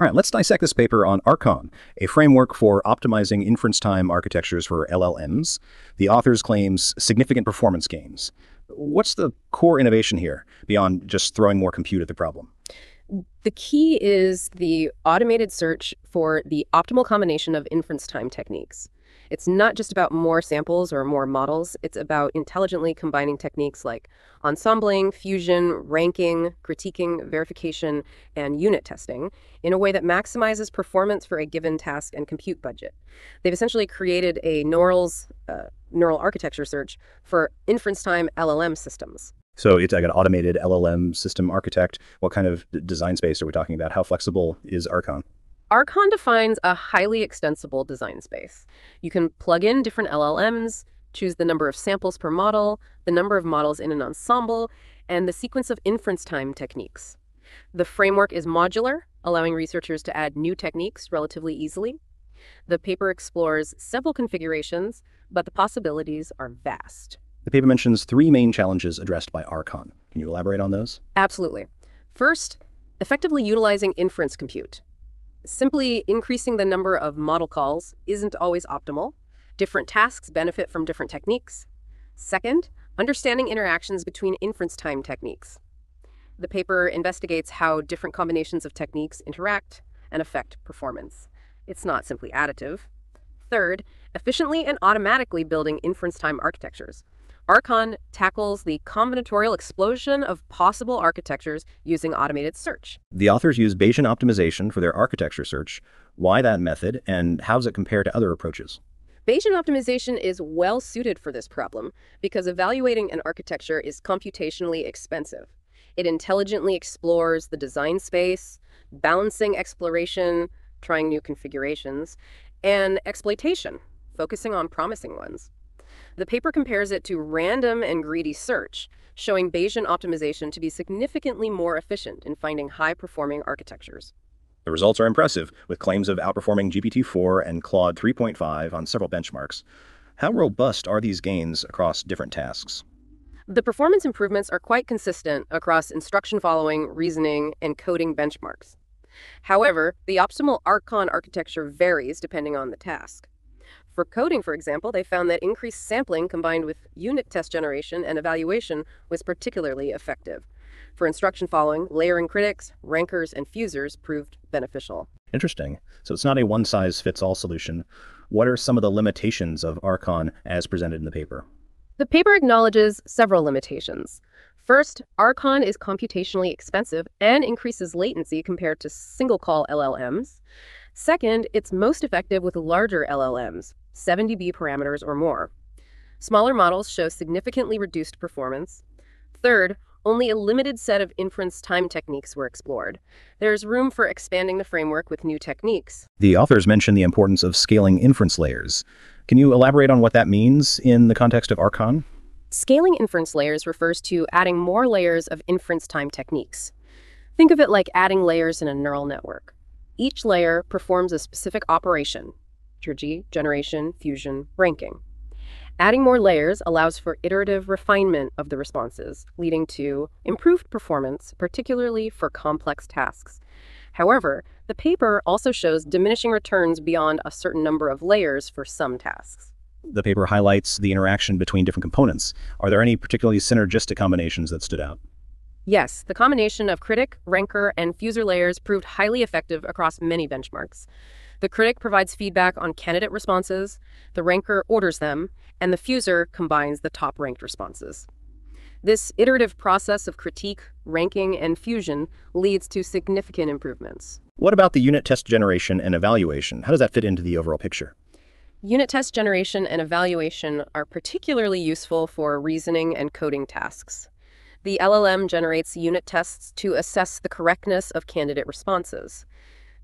All right, let's dissect this paper on Archon, a framework for optimizing inference time architectures for LLMs. The authors claims significant performance gains. What's the core innovation here, beyond just throwing more compute at the problem? The key is the automated search for the optimal combination of inference time techniques. It's not just about more samples or more models. It's about intelligently combining techniques like ensembling, fusion, ranking, critiquing, verification, and unit testing in a way that maximizes performance for a given task and compute budget. They've essentially created a neurals, uh, neural architecture search for inference time LLM systems. So it's like an automated LLM system architect. What kind of design space are we talking about? How flexible is Archon? Archon defines a highly extensible design space. You can plug in different LLMs, choose the number of samples per model, the number of models in an ensemble, and the sequence of inference time techniques. The framework is modular, allowing researchers to add new techniques relatively easily. The paper explores several configurations, but the possibilities are vast. The paper mentions three main challenges addressed by Archon. Can you elaborate on those? Absolutely. First, effectively utilizing inference compute. Simply increasing the number of model calls isn't always optimal. Different tasks benefit from different techniques. Second, understanding interactions between inference time techniques. The paper investigates how different combinations of techniques interact and affect performance. It's not simply additive. Third, efficiently and automatically building inference time architectures. Archon tackles the combinatorial explosion of possible architectures using automated search. The authors use Bayesian optimization for their architecture search. Why that method, and how does it compare to other approaches? Bayesian optimization is well suited for this problem because evaluating an architecture is computationally expensive. It intelligently explores the design space, balancing exploration, trying new configurations, and exploitation, focusing on promising ones. The paper compares it to random and greedy search, showing Bayesian optimization to be significantly more efficient in finding high-performing architectures. The results are impressive, with claims of outperforming GPT-4 and Claude 3.5 on several benchmarks. How robust are these gains across different tasks? The performance improvements are quite consistent across instruction following, reasoning, and coding benchmarks. However, the optimal Archon architecture varies depending on the task. For coding, for example, they found that increased sampling combined with unit test generation and evaluation was particularly effective. For instruction following, layering critics, rankers, and fusers proved beneficial. Interesting. So it's not a one-size-fits-all solution. What are some of the limitations of Archon as presented in the paper? The paper acknowledges several limitations. First, Archon is computationally expensive and increases latency compared to single-call LLMs. Second, it's most effective with larger LLMs, 70B parameters or more. Smaller models show significantly reduced performance. Third, only a limited set of inference time techniques were explored. There's room for expanding the framework with new techniques. The authors mention the importance of scaling inference layers. Can you elaborate on what that means in the context of Archon? Scaling inference layers refers to adding more layers of inference time techniques. Think of it like adding layers in a neural network. Each layer performs a specific operation, liturgy, generation, fusion, ranking. Adding more layers allows for iterative refinement of the responses, leading to improved performance, particularly for complex tasks. However, the paper also shows diminishing returns beyond a certain number of layers for some tasks. The paper highlights the interaction between different components. Are there any particularly synergistic combinations that stood out? Yes, the combination of critic, ranker, and fuser layers proved highly effective across many benchmarks. The critic provides feedback on candidate responses, the ranker orders them, and the fuser combines the top-ranked responses. This iterative process of critique, ranking, and fusion leads to significant improvements. What about the unit test generation and evaluation? How does that fit into the overall picture? Unit test generation and evaluation are particularly useful for reasoning and coding tasks. The LLM generates unit tests to assess the correctness of candidate responses.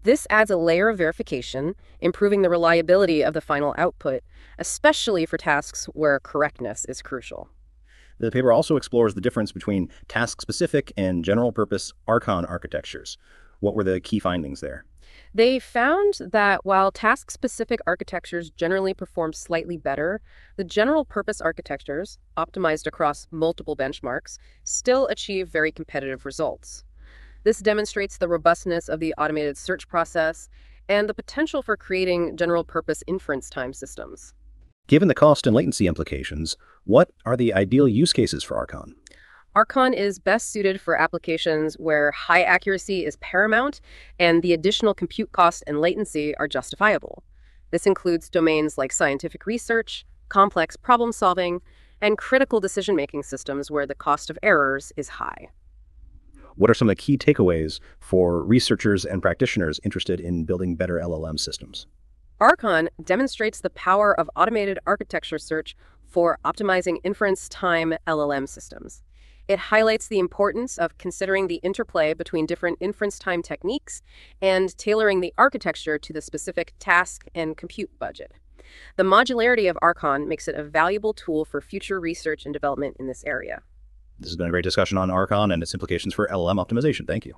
This adds a layer of verification, improving the reliability of the final output, especially for tasks where correctness is crucial. The paper also explores the difference between task-specific and general-purpose Archon architectures. What were the key findings there? They found that while task-specific architectures generally perform slightly better, the general-purpose architectures, optimized across multiple benchmarks, still achieve very competitive results. This demonstrates the robustness of the automated search process and the potential for creating general-purpose inference time systems. Given the cost and latency implications, what are the ideal use cases for Archon? Archon is best suited for applications where high accuracy is paramount and the additional compute cost and latency are justifiable. This includes domains like scientific research, complex problem solving, and critical decision-making systems where the cost of errors is high. What are some of the key takeaways for researchers and practitioners interested in building better LLM systems? Archon demonstrates the power of automated architecture search for optimizing inference time LLM systems. It highlights the importance of considering the interplay between different inference time techniques and tailoring the architecture to the specific task and compute budget. The modularity of Archon makes it a valuable tool for future research and development in this area. This has been a great discussion on Archon and its implications for LLM optimization. Thank you.